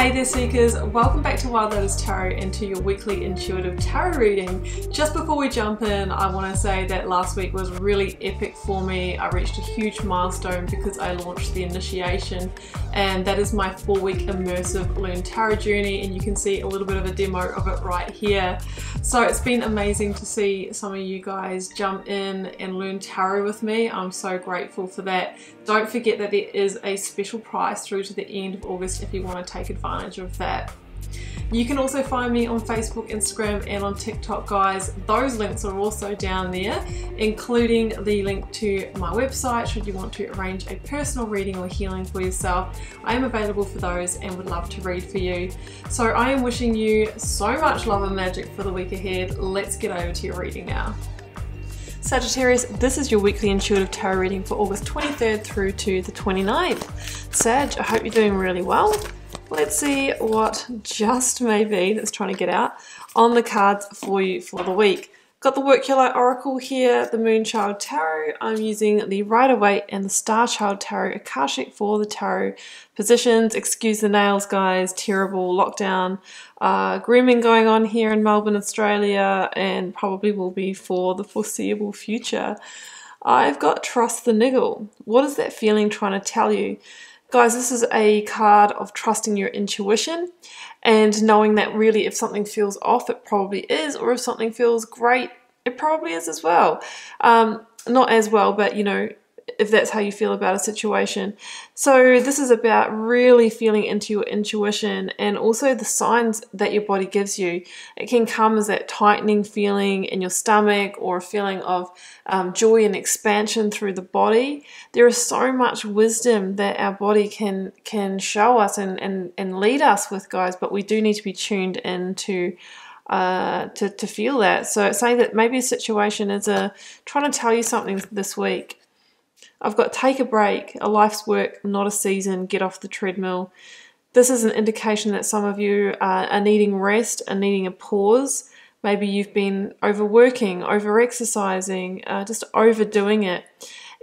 Hey there Seekers, welcome back to Wild Lotus Tarot and to your weekly intuitive tarot reading. Just before we jump in, I want to say that last week was really epic for me. I reached a huge milestone because I launched the initiation and that is my four week immersive Learn Tarot journey and you can see a little bit of a demo of it right here. So it's been amazing to see some of you guys jump in and learn tarot with me. I'm so grateful for that. Don't forget that there is a special price through to the end of August if you want to take advantage advantage of that. You can also find me on Facebook, Instagram, and on TikTok, guys. Those links are also down there, including the link to my website should you want to arrange a personal reading or healing for yourself. I am available for those and would love to read for you. So I am wishing you so much love and magic for the week ahead. Let's get over to your reading now. Sagittarius, this is your weekly intuitive tarot reading for August 23rd through to the 29th. Sag, I hope you're doing really well. Let's see what just may be that's trying to get out on the cards for you for the week. Got the Work Your Light Oracle here, the Moonchild Tarot. I'm using the Rider-Waite and the Starchild Tarot Akashic for the tarot positions. Excuse the nails, guys. Terrible lockdown, uh, grooming going on here in Melbourne, Australia, and probably will be for the foreseeable future. I've got Trust the Niggle. What is that feeling trying to tell you? Guys, this is a card of trusting your intuition and knowing that really if something feels off, it probably is, or if something feels great, it probably is as well. Um, not as well, but you know, if that's how you feel about a situation. So this is about really feeling into your intuition and also the signs that your body gives you. It can come as that tightening feeling in your stomach or a feeling of um, joy and expansion through the body. There is so much wisdom that our body can can show us and, and, and lead us with, guys, but we do need to be tuned into uh, to, to feel that. So say that maybe a situation is a trying to tell you something this week I've got take a break, a life's work, not a season, get off the treadmill. This is an indication that some of you are, needing rest and needing a pause. Maybe you've been overworking, over exercising, uh, just overdoing it.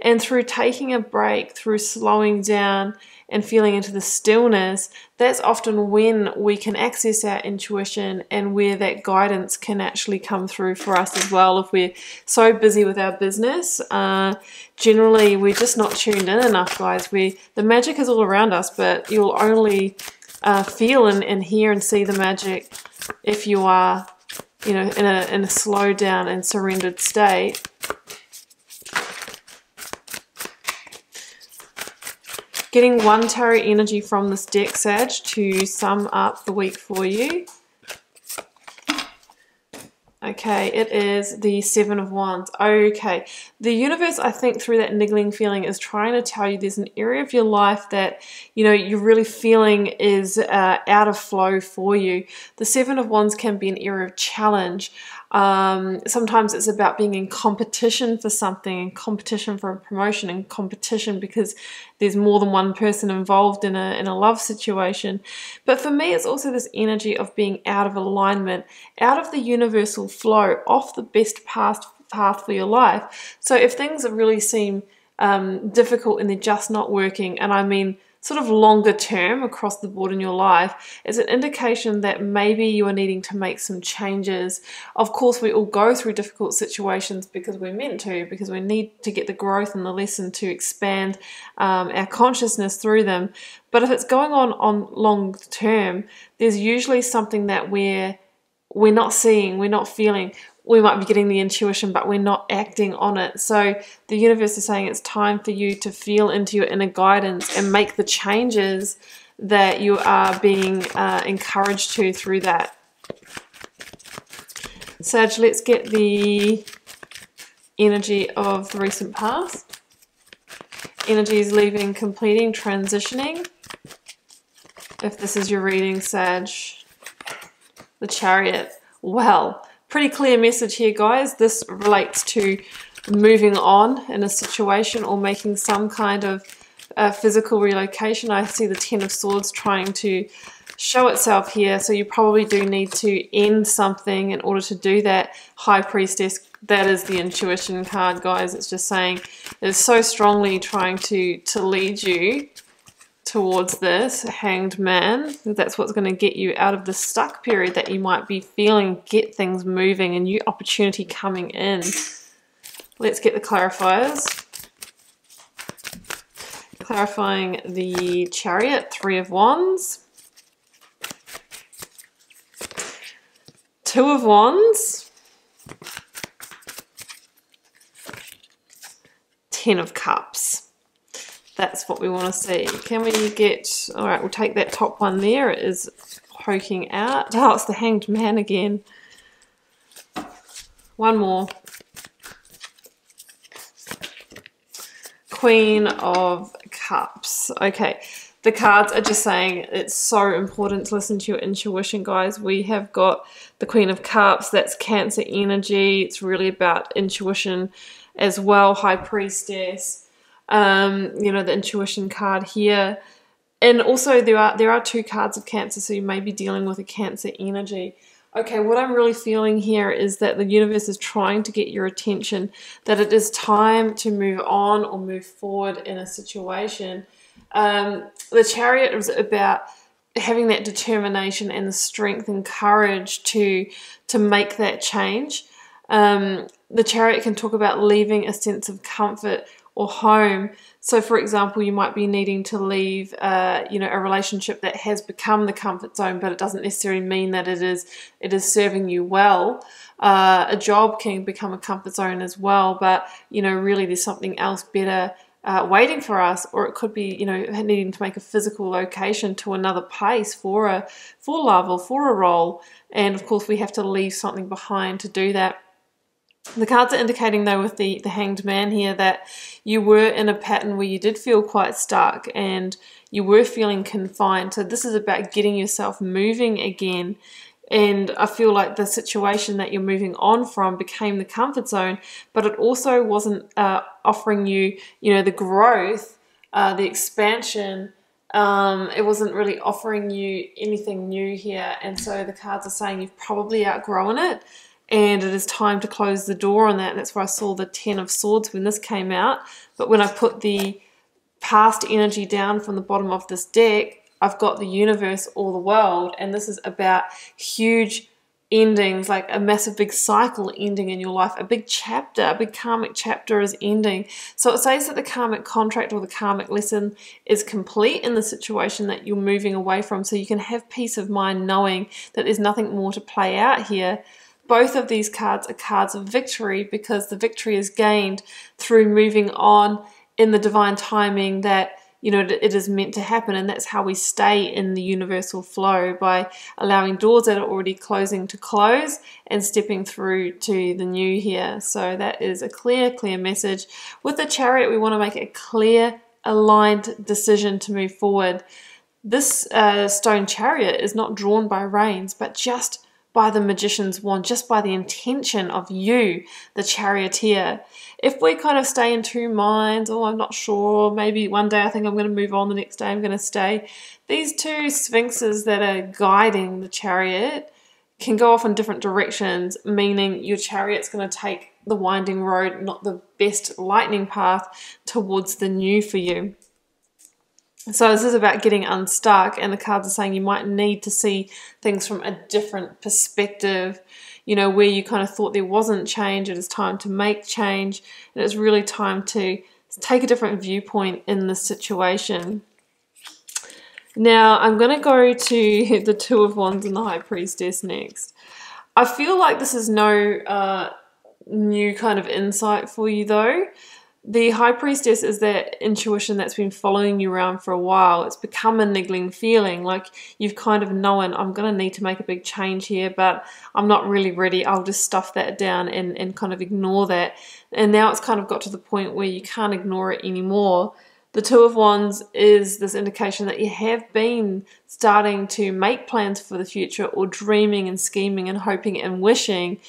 And through taking a break, through slowing down and feeling into the stillness, that's often when we can access our intuition and where that guidance can actually come through for us as well. If we're so busy with our business, uh, generally we're just not tuned in enough, guys. We the magic is all around us, but you'll only uh, feel and, and hear and see the magic if you are, you know, in a in a slowed down and surrendered state. Getting one tarot energy from this deck, Sag, to sum up the week for you. Okay, it is the Seven of Wands. Okay, the universe, I think, through that niggling feeling, is trying to tell you there's an area of your life that you know you're really feeling is uh, out of flow for you. The Seven of Wands can be an area of challenge. Um, sometimes it's about being in competition for something, in competition for a promotion, in competition because there's more than one person involved in a in a love situation. But for me, it's also this energy of being out of alignment, out of the universal flow, off the best path path for your life. So if things really seem um, difficult and they're just not working, and I mean sort of longer term across the board in your life is an indication that maybe you are needing to make some changes. Of course, we all go through difficult situations because we're meant to, because we need to get the growth and the lesson to expand um, our consciousness through them. But if it's going on on long term, there's usually something that we're we're not seeing, we're not feeling, we might be getting the intuition, but we're not acting on it. So the universe is saying it's time for you to feel into your inner guidance and make the changes that you are being uh, encouraged to through that. Sag, let's get the energy of the recent past. Energies leaving, completing, transitioning. If this is your reading, Sag. The chariot. Well, pretty clear message here, guys. This relates to moving on in a situation or making some kind of uh, physical relocation. I see the Ten of Swords trying to show itself here, so you probably do need to end something in order to do that. High Priestess, that is the intuition card, guys. It's just saying it's so strongly trying to, to lead you towards this hanged man. That's what's going to get you out of the stuck period that you might be feeling, get things moving, a new opportunity coming in. Let's get the clarifiers. Clarifying the chariot, three of wands. Two of wands. Ten of cups. That's what we want to see. Can we get, all right, we'll take that top one there. It is poking out. Oh, it's the hanged man again. One more. Queen of Cups. Okay, the cards are just saying it's so important to listen to your intuition, guys. We have got the Queen of Cups. That's Cancer energy. It's really about intuition as well. High Priestess um, you know, the intuition card here. And also there are there are two cards of cancer, so you may be dealing with a cancer energy. Okay, what I'm really feeling here is that the universe is trying to get your attention, that it is time to move on or move forward in a situation. Um, the chariot is about having that determination and the strength and courage to to make that change. Um, the chariot can talk about leaving a sense of comfort or home. So, for example, you might be needing to leave, uh, you know, a relationship that has become the comfort zone, but it doesn't necessarily mean that it is it is serving you well. Uh, a job can become a comfort zone as well, but you know, really, there's something else better uh, waiting for us, or it could be, you know, needing to make a physical location to another place for a for love or for a role. And of course, we have to leave something behind to do that. The cards are indicating though with the, the hanged man here that you were in a pattern where you did feel quite stuck and you were feeling confined. So this is about getting yourself moving again. And I feel like the situation that you're moving on from became the comfort zone, but it also wasn't uh, offering you, you know, the growth, uh, the expansion. Um, it wasn't really offering you anything new here. And so the cards are saying you've probably outgrown it and it is time to close the door on that. And that's where I saw the Ten of Swords when this came out. But when I put the past energy down from the bottom of this deck, I've got the universe or the world, and this is about huge endings, like a massive big cycle ending in your life, a big chapter, a big karmic chapter is ending. So it says that the karmic contract or the karmic lesson is complete in the situation that you're moving away from, so you can have peace of mind knowing that there's nothing more to play out here both of these cards are cards of victory because the victory is gained through moving on in the divine timing that you know it is meant to happen. And that's how we stay in the universal flow by allowing doors that are already closing to close and stepping through to the new here. So that is a clear clear message. With the chariot we want to make a clear aligned decision to move forward. This uh, stone chariot is not drawn by reins but just by the magician's wand, just by the intention of you, the charioteer. If we kind of stay in two minds, oh, I'm not sure, maybe one day I think I'm going to move on, the next day I'm going to stay, these two sphinxes that are guiding the chariot can go off in different directions, meaning your chariot's going to take the winding road, not the best lightning path towards the new for you. So this is about getting unstuck, and the cards are saying you might need to see things from a different perspective. You know, where you kind of thought there wasn't change, it is time to make change, and it's really time to take a different viewpoint in the situation. Now, I'm going to go to the Two of Wands and the High Priestess next. I feel like this is no uh, new kind of insight for you, though the high priestess is that intuition that's been following you around for a while. It's become a niggling feeling, like you've kind of known, I'm going to need to make a big change here, but I'm not really ready. I'll just stuff that down and, and kind of ignore that. And now it's kind of got to the point where you can't ignore it anymore. The Two of Wands is this indication that you have been starting to make plans for the future or dreaming and scheming and hoping and wishing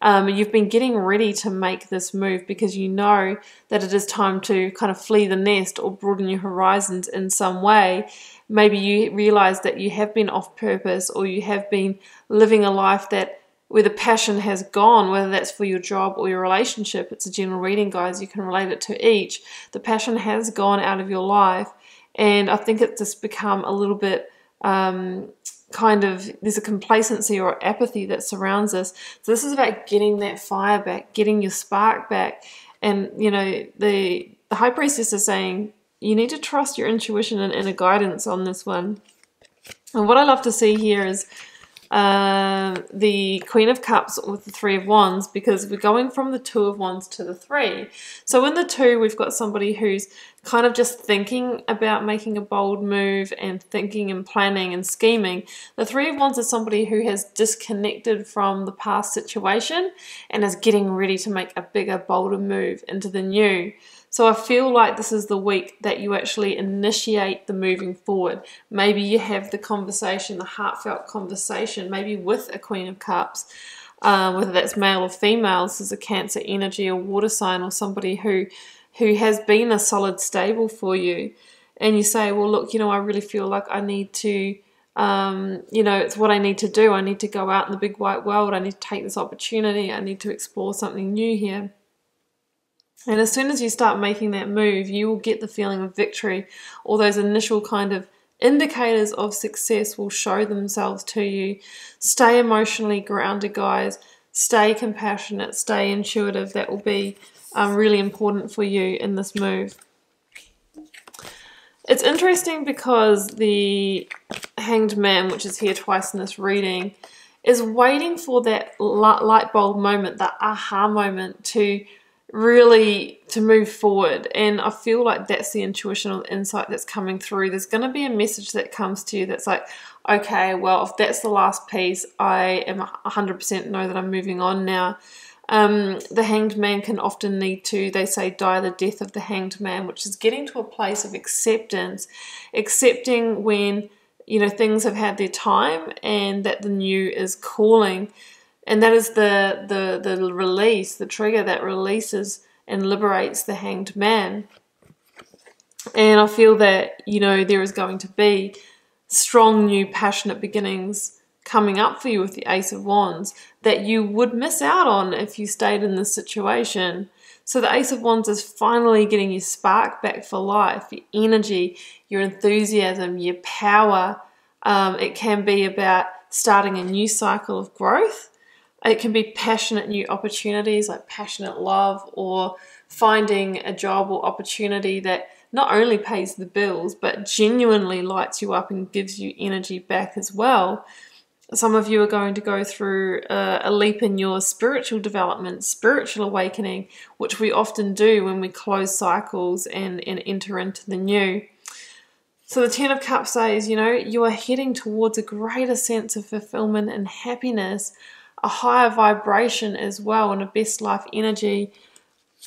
um, you've been getting ready to make this move because you know that it is time to kind of flee the nest or broaden your horizons in some way. Maybe you realize that you have been off purpose or you have been living a life that where the passion has gone, whether that's for your job or your relationship. It's a general reading, guys. You can relate it to each. The passion has gone out of your life And I think it's just become a little bit um, kind of there's a complacency or apathy that surrounds us. So this is about getting that fire back, getting your spark back. And you know, the the high priestess is saying you need to trust your intuition and inner guidance on this one. And what I love to see here is uh, the Queen of Cups with the Three of Wands because we're going from the Two of Wands to the Three. So in the Two, we've got somebody who's kind of just thinking about making a bold move and thinking and planning and scheming. The Three of Wands is somebody who has disconnected from the past situation and is getting ready to make a bigger, bolder move into the new. So I feel like this is the week that you actually initiate the moving forward. Maybe you have the conversation, the heartfelt conversation, maybe with a Queen of Cups, uh, whether that's male or female. This is a Cancer energy or water sign or somebody who who has been a solid stable for you. And you say, well, look, you know, I really feel like I need to um, you know, it's what I need to do. I need to go out in the big white world. I need to take this opportunity. I need to explore something new here. And as soon as you start making that move, you will get the feeling of victory. All those initial kind of indicators of success will show themselves to you. Stay emotionally grounded, guys. Stay compassionate, stay intuitive. That will be um, really important for you in this move. It's interesting because the Hanged Man, which is here twice in this reading, is waiting for that light bulb moment, that aha moment to really to move forward. And i feel like that's the intuitional insight that's coming through. There's going to be a message that comes to you that's like okay well if that's the last piece i am 100% know that i'm moving on now. Um, the hanged man can often need to they say die the death of the hanged man which is getting to a place of acceptance accepting when you know things have had their time and that the new is calling and that is the the the release, the trigger that releases and liberates the hanged man. And I feel that you know there is going to be strong, new, passionate beginnings coming up for you with the Ace of Wands that you would miss out on if you stayed in this situation. So the Ace of Wands is finally getting your spark back for life, your energy, your enthusiasm, your power. Um, it can be about starting a new cycle of growth it can be passionate new opportunities like passionate love or finding a job or opportunity that not only pays the bills but genuinely lights you up and gives you energy back as well. Some of you are going to go through a, a, leap in your spiritual development, spiritual awakening, which we often do when we close cycles and, and enter into the new. So the Ten of Cups says, you know, you are heading towards a greater sense of fulfillment and happiness a higher vibration as well and a best life energy.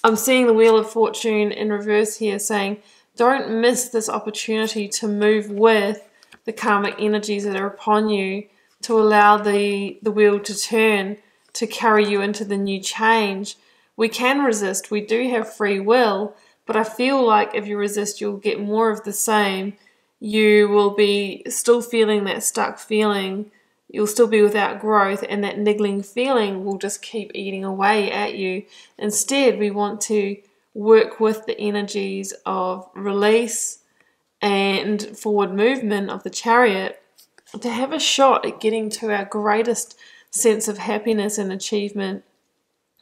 I'm seeing the Wheel of Fortune in reverse here saying, don't miss this opportunity to move with the karmic energies that are upon you to allow the, the wheel to turn to carry you into the new change. We can resist, we do have free will, but I feel like if you resist, you'll get more of the same. You will be still feeling that stuck feeling you'll still be without growth and that niggling feeling will just keep eating away at you. Instead, we want to work with the energies of release and forward movement of the chariot to have a shot at getting to our greatest sense of happiness and achievement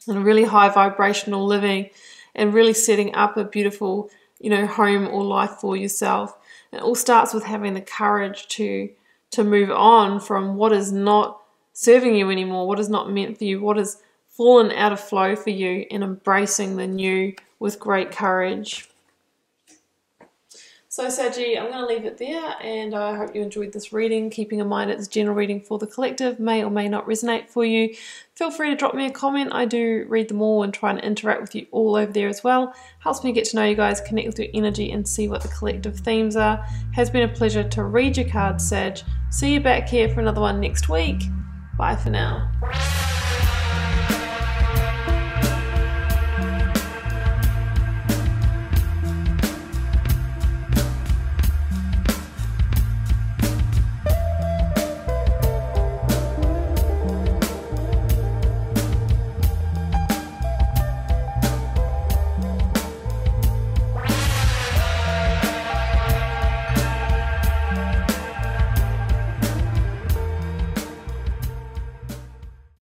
and really high vibrational living and really setting up a beautiful you know home or life for yourself it all starts with having the courage to to move on from what is not serving you anymore, what is not meant for you, what has fallen out of flow for you, and embracing the new with great courage. So Saggy, I'm going to leave it there and I hope you enjoyed this reading. Keeping in mind it's a general reading for the collective, may or may not resonate for you. Feel free to drop me a comment. I do read them all and try and interact with you all over there as well. Helps me get to know you guys, connect with your energy and see what the collective themes are. Has been a pleasure to read your cards, Sag. See you back here for another one next week. Bye for now.